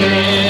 Yeah.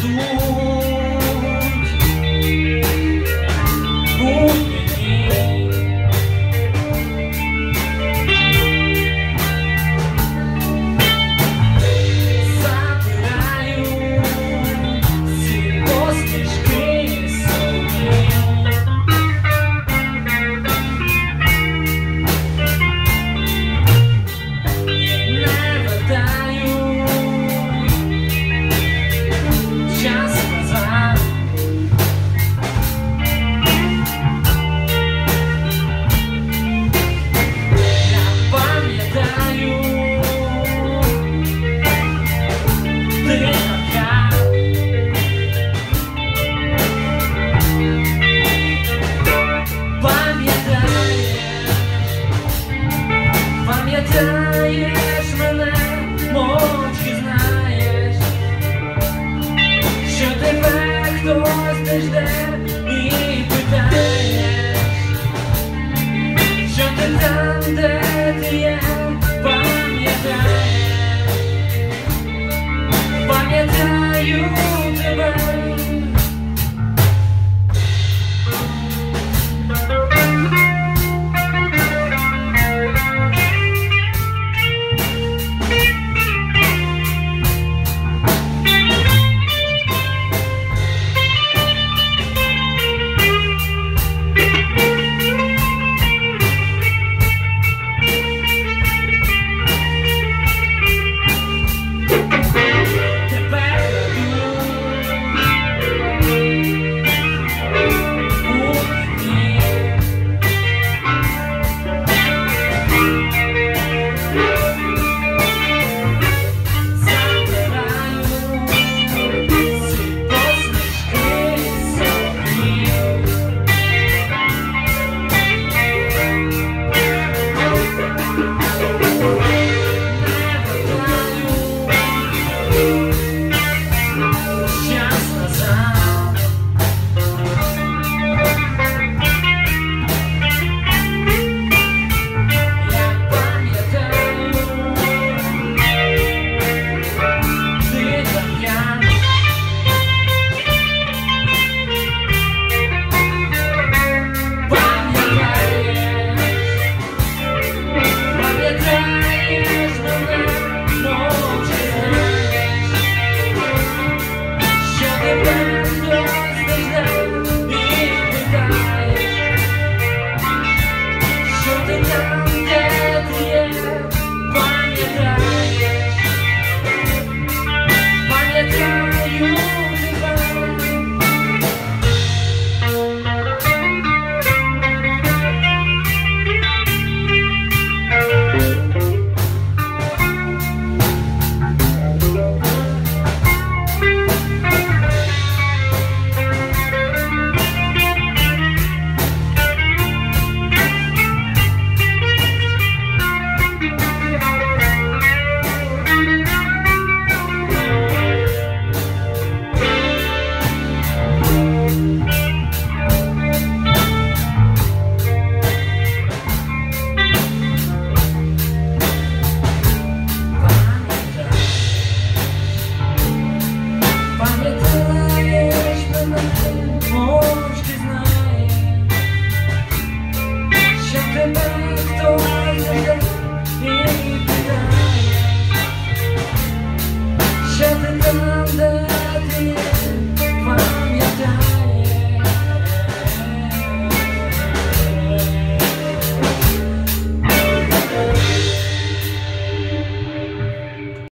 to